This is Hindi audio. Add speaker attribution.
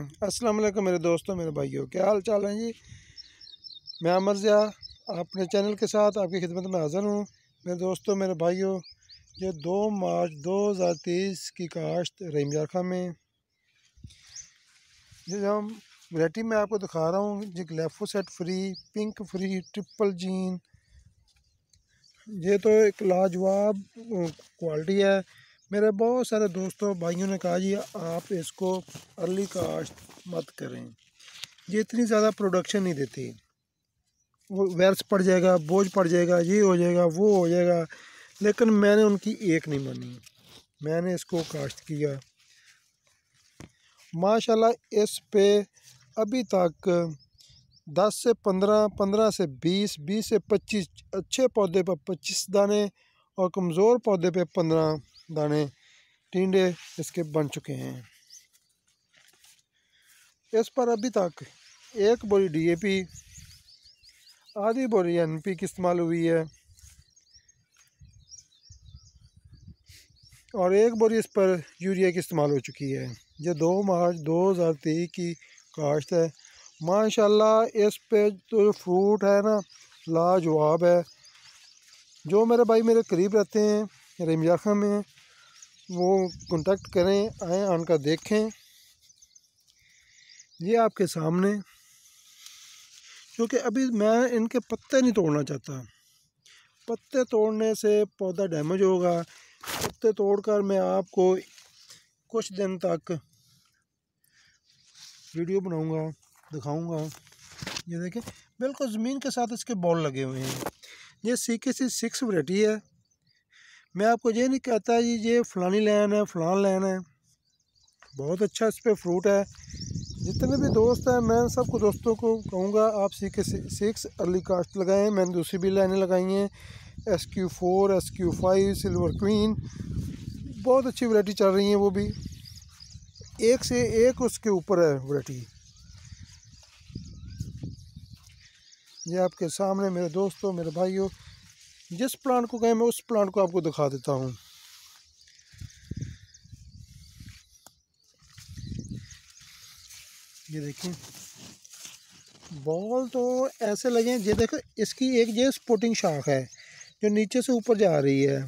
Speaker 1: अस्सलाम वालेकुम मेरे दोस्तों, मेरे भाइयों, क्या हाल चाल है जी? मैं अमर ज़िया, अपने चैनल के साथ आपकी खिदमत में हाज़िर हूँ। मेरे दोस्तों, मेरे भाइयों, ये दो मार्च 2023 की काश्त रहीम में। ये हम वैरायटी में आपको दिखा रहा हूँ जो ग्लेफो set free, pink free, triple gene. ये तो एक लाजवाब क्वालिटी है। मेरे बहुत सारे दोस्तों भाइयों ने कहा जी, आप इसको अर्ली कास्ट मत करें। ये इतनी ज़्यादा प्रोडक्शन नहीं देती। वो वैरस पड़ जाएगा, बोझ पड़ जाएगा, ये हो जाएगा, वो हो जाएगा। लेकिन मैंने उनकी एक नहीं मानी। मैंने इसको काश्त किया। माशाल्लाह, इस पे अभी तक दस से पंद्रह पंद्रह से बीस बीस से पच्चीस, अच्छे पौधे पर पच्चीस दाने और कमज़ोर पौधे पे पंद्रह। दाने टिंडे इसके बन चुके हैं। इस पर अभी तक एक बोरी डीएपी आधी बोरी एनपी की इस्तेमाल हुई है और एक बोरी इस पर यूरिया की इस्तेमाल हो चुकी है। ये दो मार्च दो हज़ार तेईस की काश्त है। माशाल्लाह इस पे तो फ्रूट है ना, लाजवाब है। जो मेरे भाई मेरे करीब रहते हैं रमजाखा में वो कांटेक्ट करें, आए उनका देखें। ये आपके सामने। क्योंकि अभी मैं इनके पत्ते नहीं तोड़ना चाहता। पत्ते तोड़ने से पौधा डैमेज होगा। पत्ते तोड़कर मैं आपको कुछ दिन तक वीडियो बनाऊँगा, दिखाऊँगा। ये देखें, बिल्कुल ज़मीन के साथ इसके बॉल लगे हुए हैं। ये सी के सी सिक्स वराइटी है। मैं आपको ये नहीं कहता जी, ये फ़लानी लैन है, फ़लान लैन है। बहुत अच्छा इस पर फ्रूट है। जितने भी दोस्त हैं, मैं सबको दोस्तों को कहूँगा, आप सी के सिक्स अर्ली कास्ट लगाएँ, मैंने दूसरी भी लाइनें लगाई हैं। S Q four S Q five silver queen बहुत अच्छी वैरायटी चल रही हैं वो भी। एक से एक उसके ऊपर है वैरायटी ये आपके सामने मेरे दोस्तों, मेरे भाइयों जिस प्लांट को कहें, मैं उस प्लांट को आपको दिखा देता हूँ। ये देखिए बॉल तो ऐसे लगे ये देखो, इसकी एक ये स्पोर्टिंग शाख है, जो नीचे से ऊपर जा रही है।